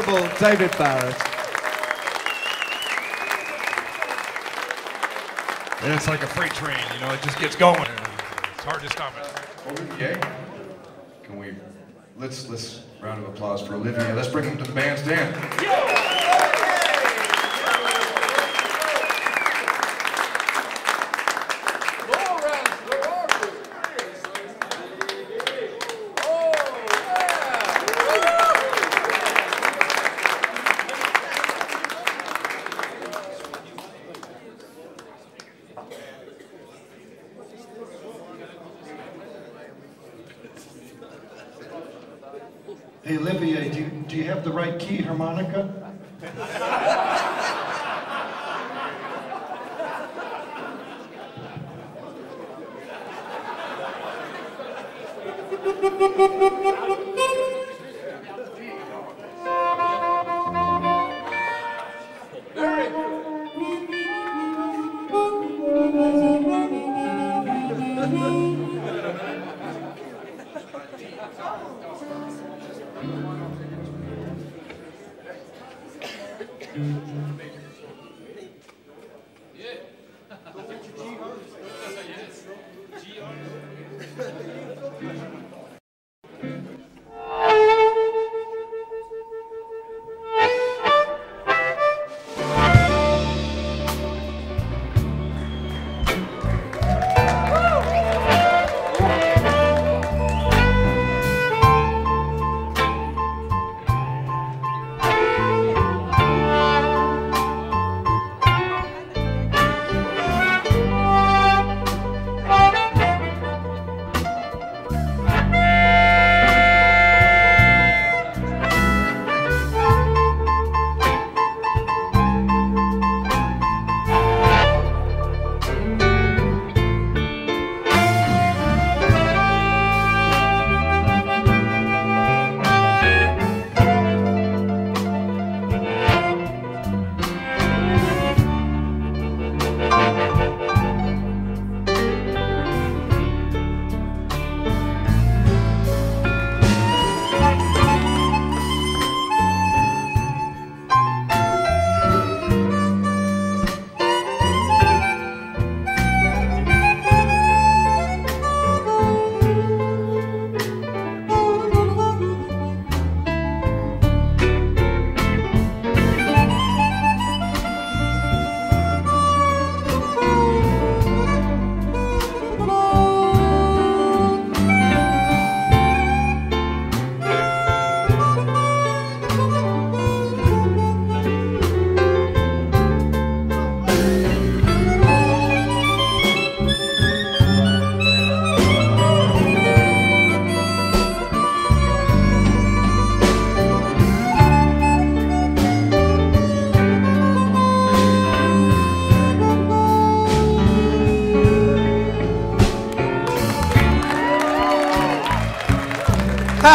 incomparable David Barrett. And it's like a freight train, you know, it just gets going. It's hard to stop it. Olivier, can we, let's, let's, round of applause for Olivier. Let's bring him to the bandstand. Hey, Olivier, do you, do you have the right key harmonica? How about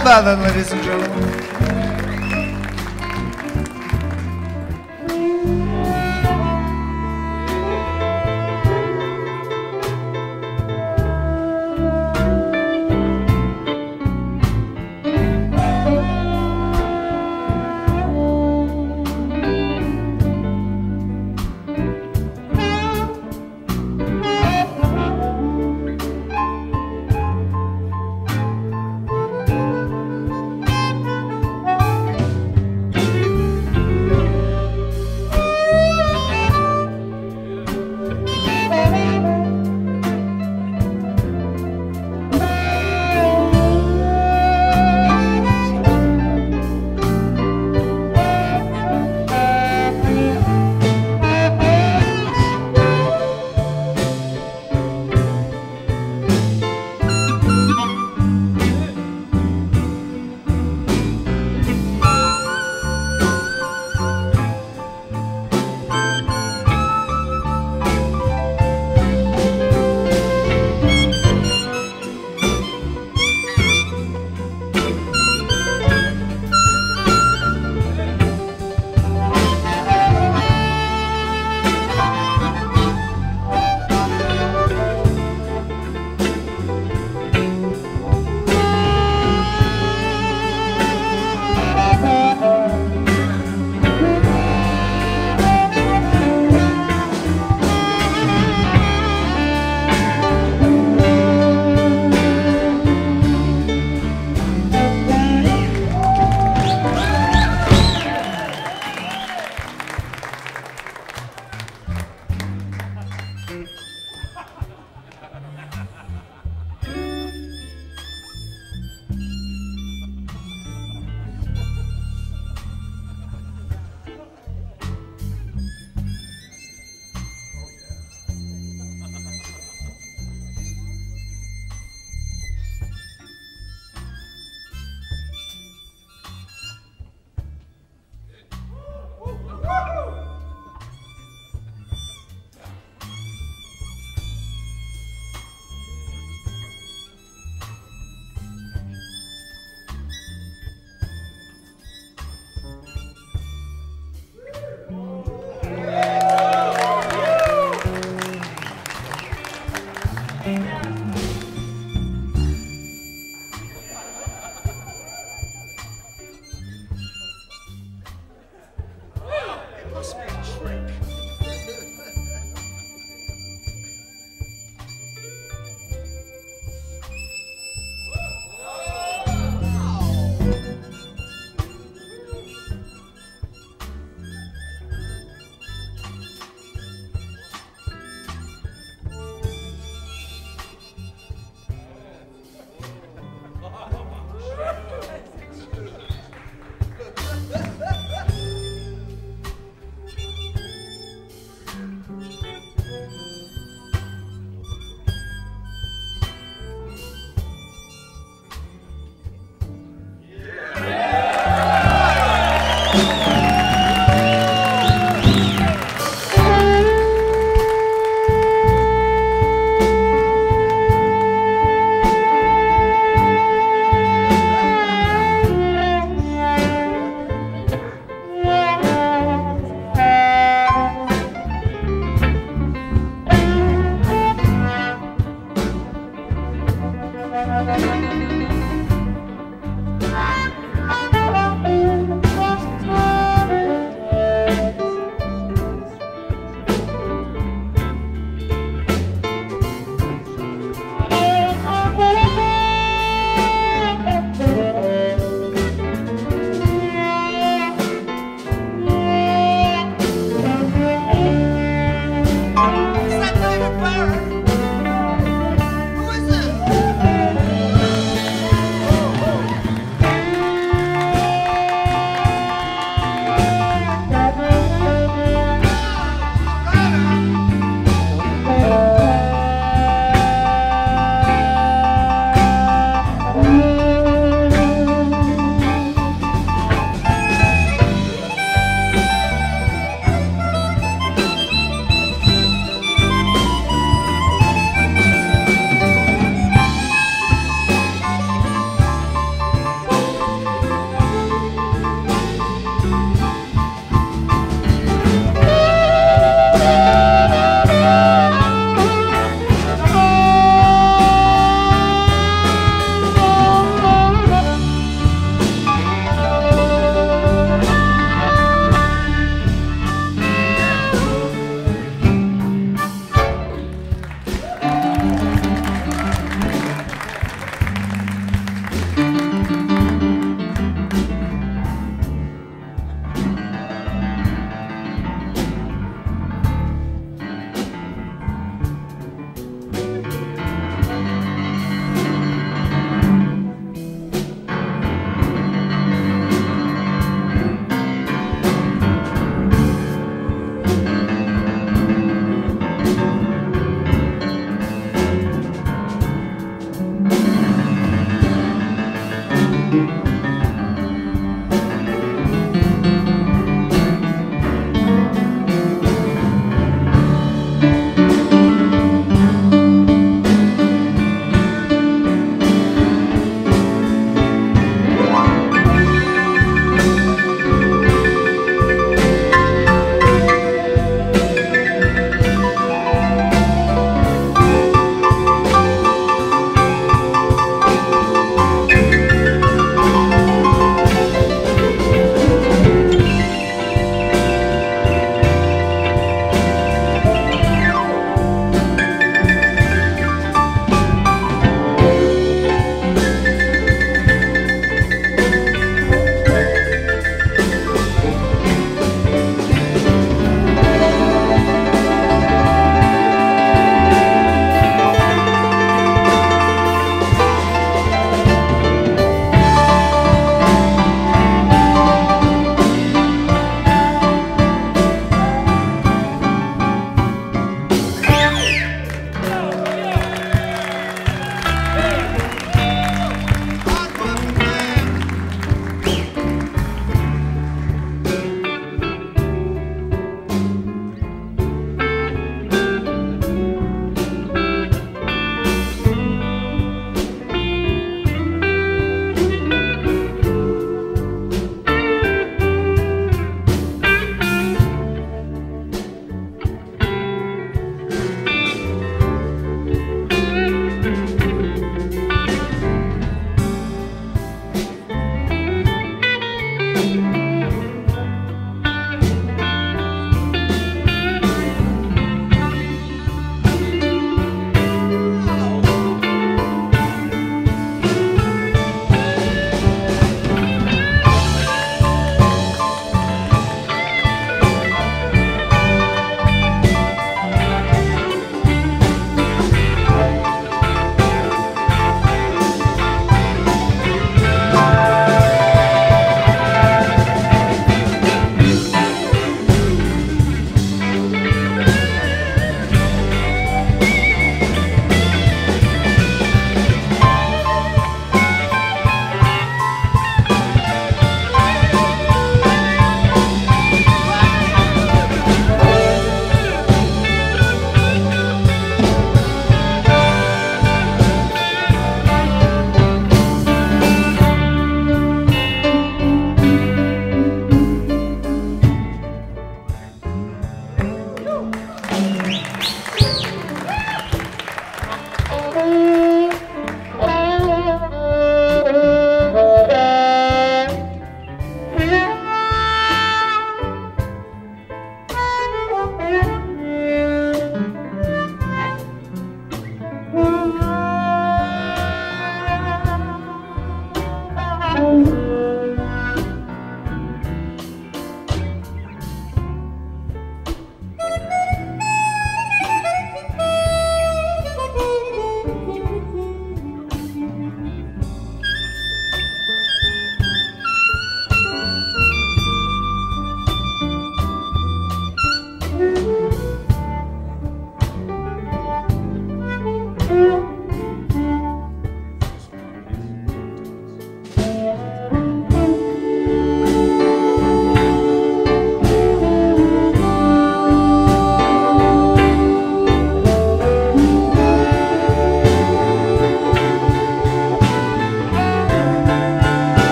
Abandon, Лариса